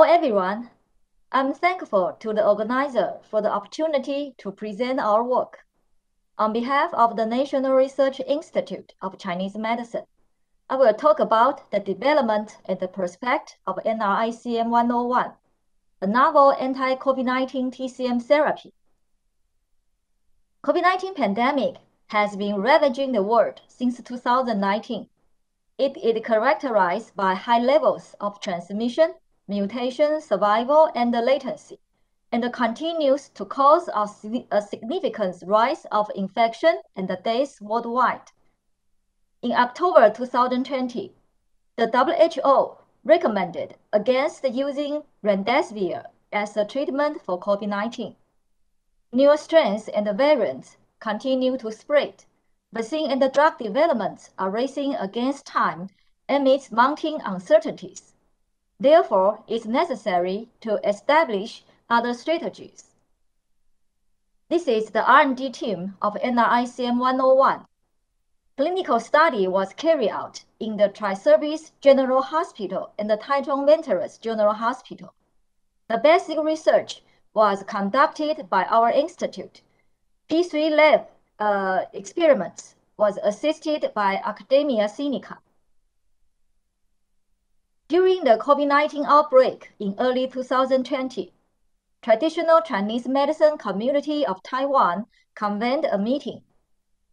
Hello, everyone. I'm thankful to the organizer for the opportunity to present our work. On behalf of the National Research Institute of Chinese Medicine, I will talk about the development and the prospect of NRICM101, a novel anti-COVID-19 TCM therapy. COVID-19 pandemic has been ravaging the world since 2019. It is characterized by high levels of transmission, mutation, survival, and latency, and continues to cause a, significant rise of infection and deaths worldwide. In October 2020, the WHO recommended against using remdesivir as a treatment for COVID-19. New strains and variants continue to spread. Vaccine and the drug developments are racing against time amidst mounting uncertainties. Therefore, it's necessary to establish other strategies. This is the R&D team of NRICM101. Clinical study was carried out in the Tri-Service General Hospital and the Taichung Veterans General Hospital. The basic research was conducted by our institute. P3 lab uh, experiments was assisted by Academia Sinica. During the COVID-19 outbreak in early 2020, traditional Chinese medicine community of Taiwan convened a meeting.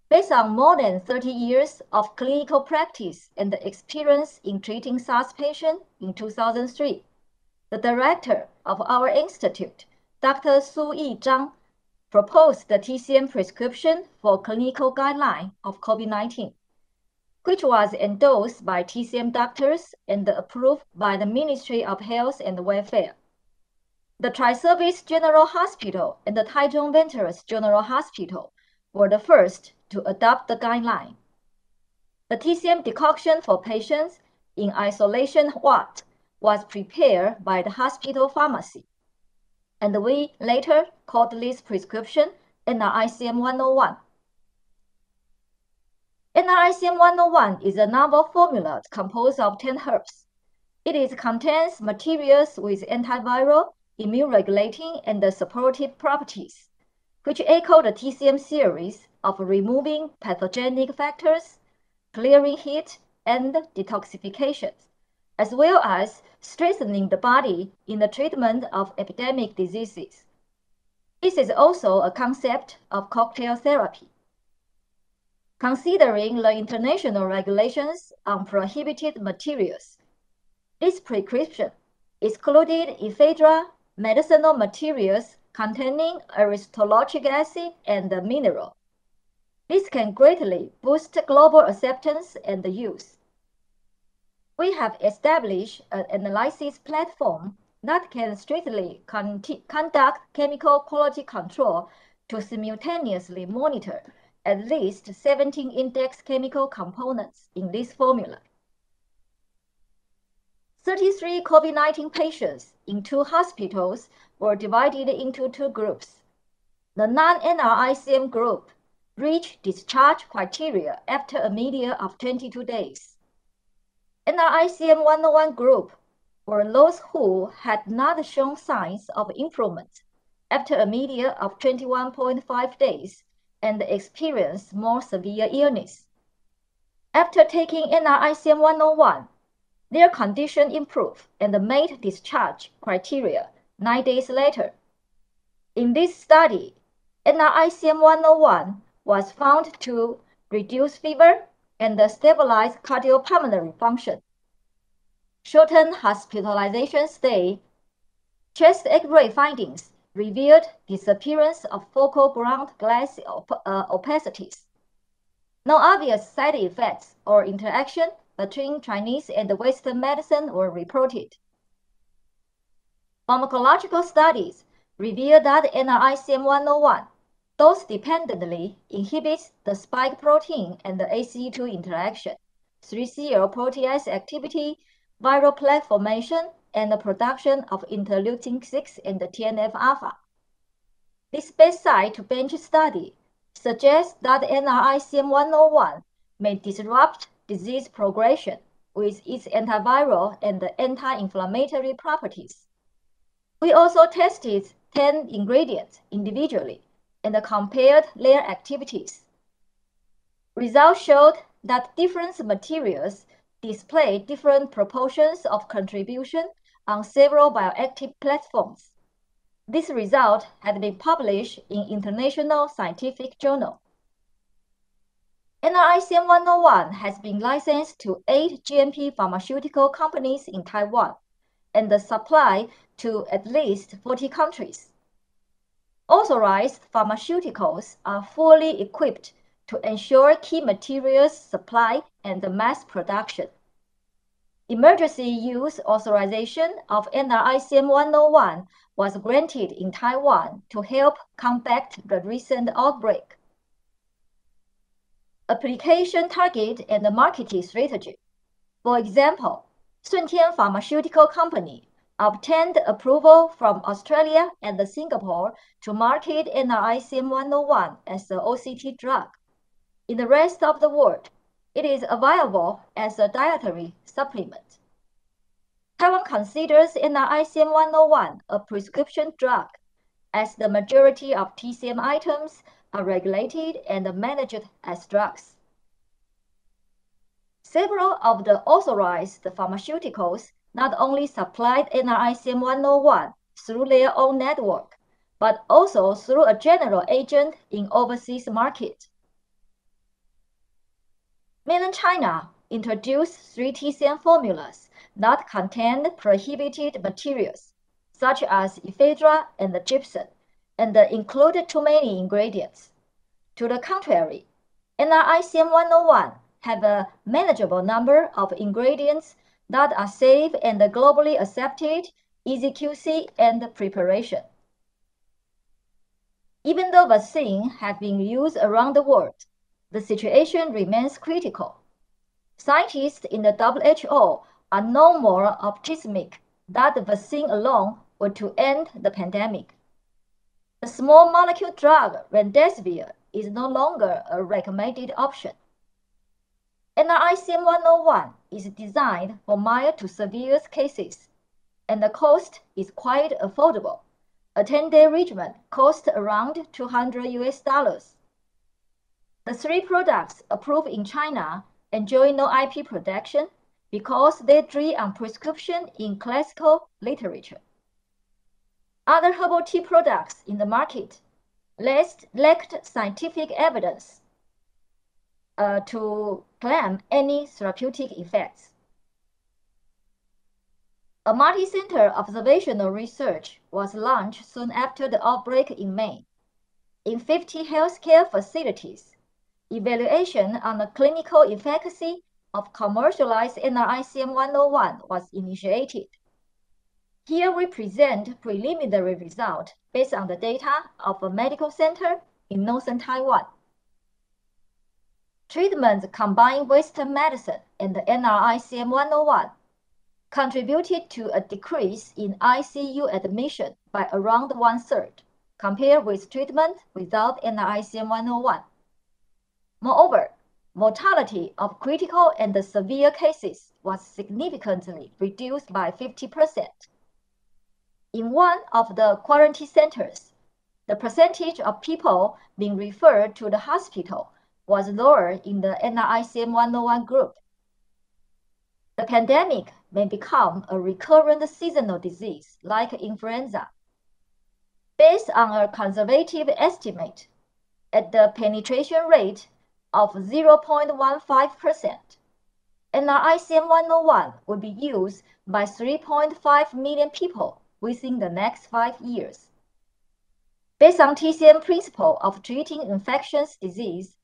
Based on more than 30 years of clinical practice and experience in treating SARS patients in 2003, the director of our institute Dr. Su Yi Zhang proposed the TCM prescription for clinical guideline of COVID-19, which was endorsed by TCM doctors and approved by the Ministry of Health and Welfare. The Tri-Service General Hospital and the Taichung Veterans General Hospital were the first to adopt the guideline. The TCM decoction for patients in isolation ward was prepared by the hospital pharmacy and we later called this prescription NRICM 101. NRICM 101 is a novel formula composed of 10 herbs. It contains materials with antiviral, immune regulating, and supportive properties, which echo the TCM series of removing pathogenic factors, clearing heat, and detoxification as well as strengthening the body in the treatment of epidemic diseases. This is also a concept of cocktail therapy. Considering the international regulations on prohibited materials, this prescription excluded ephedra, medicinal materials containing aristolochic acid and mineral. This can greatly boost global acceptance and use we have established an analysis platform that can strictly conduct chemical quality control to simultaneously monitor at least 17 index chemical components in this formula. 33 COVID-19 patients in two hospitals were divided into two groups. The non-NRICM group reached discharge criteria after a median of 22 days. NRICM 101 group were those who had not shown signs of improvement after a median of 21.5 days and experience more severe illness. After taking NRICM 101, their condition improved and made discharge criteria nine days later. In this study, NRICM 101 was found to reduce fever and stabilize cardiopulmonary function. Shorten hospitalization stay. Chest X-ray findings revealed disappearance of focal ground glass op uh, opacities. No obvious side effects or interaction between Chinese and Western medicine were reported. Pharmacological studies reveal that NRICM 101 dose-dependently inhibits the spike protein and the ACE2 interaction, 3CL protease activity, viral plaque formation, and the production of interleukin-6 and the TNF-alpha. This bedside to bench study suggests that NRICM101 may disrupt disease progression with its antiviral and anti-inflammatory properties. We also tested 10 ingredients individually and compared their activities. Results showed that different materials display different proportions of contribution on several bioactive platforms. This result had been published in International Scientific Journal. NRICM 101 has been licensed to eight GMP pharmaceutical companies in Taiwan and supplied to at least 40 countries. Authorized pharmaceuticals are fully equipped to ensure key materials supply and mass production. Emergency use authorization of NRICM 101 was granted in Taiwan to help combat the recent outbreak. Application target and marketing strategy. For example, Sun Ten Pharmaceutical Company obtained approval from Australia and Singapore to market NRICM 101 as an OCT drug. In the rest of the world, it is available as a dietary supplement. Taiwan considers NRICM 101 a prescription drug, as the majority of TCM items are regulated and managed as drugs. Several of the authorized pharmaceuticals not only supplied NRICM 101 through their own network, but also through a general agent in overseas market. Mainland China introduced three TCM formulas that contained prohibited materials, such as ephedra and gypsum, and included too many ingredients. To the contrary, NRICM 101 have a manageable number of ingredients that are safe and globally accepted, easy QC and preparation. Even though vaccine have been used around the world, the situation remains critical. Scientists in the WHO are no more optimistic that the vaccine alone will to end the pandemic. The small molecule drug remdesivir is no longer a recommended option. NRICM 101 is designed for mild to severe cases, and the cost is quite affordable. A 10-day regimen costs around 200 US dollars. The three products approved in China enjoy no IP protection because they drew on prescription in classical literature. Other herbal tea products in the market lacked scientific evidence uh, to claim any therapeutic effects. A multi-center observational research was launched soon after the outbreak in May. In 50 healthcare facilities, evaluation on the clinical efficacy of commercialized NRICM 101 was initiated. Here we present preliminary result based on the data of a medical center in northern Taiwan. Treatment combined Western medicine and the NRICM 101 contributed to a decrease in ICU admission by around one-third compared with treatment without NRICM 101. Moreover, mortality of critical and severe cases was significantly reduced by 50%. In one of the quarantine centers, the percentage of people being referred to the hospital was lower in the NRICM 101 group. The pandemic may become a recurrent seasonal disease like influenza. Based on a conservative estimate, at the penetration rate of 0.15%, NRICM 101 will be used by 3.5 million people within the next five years. Based on TCM principle of treating infectious disease,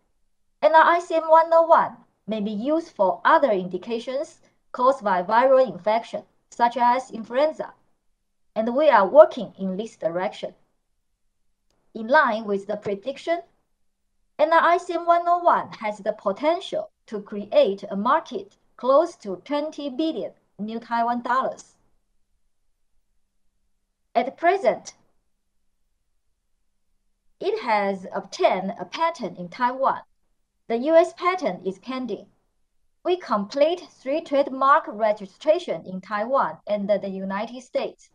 NRICM 101 may be used for other indications caused by viral infection, such as influenza, and we are working in this direction. In line with the prediction, NRICM 101 has the potential to create a market close to 20 billion new Taiwan dollars. At present, it has obtained a patent in Taiwan. The US patent is pending. We complete three trademark registration in Taiwan and the United States,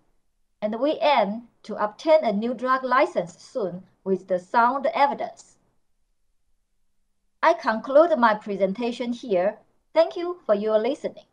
and we aim to obtain a new drug license soon with the sound evidence. I conclude my presentation here. Thank you for your listening.